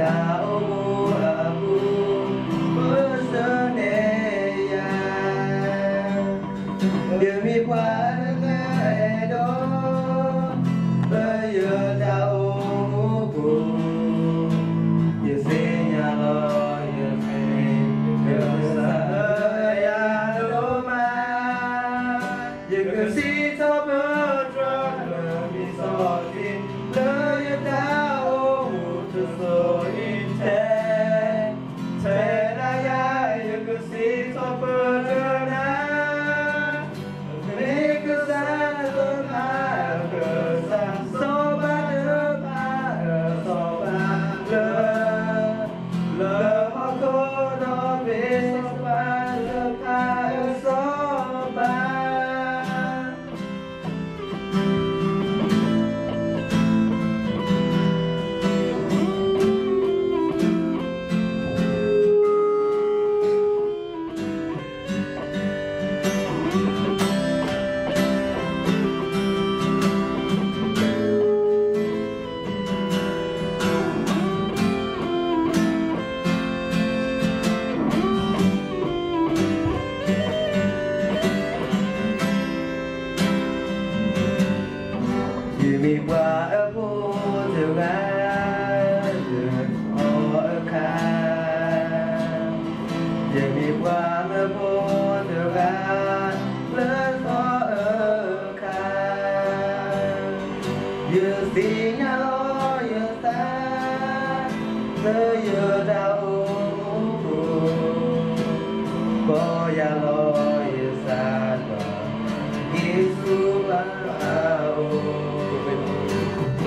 I'll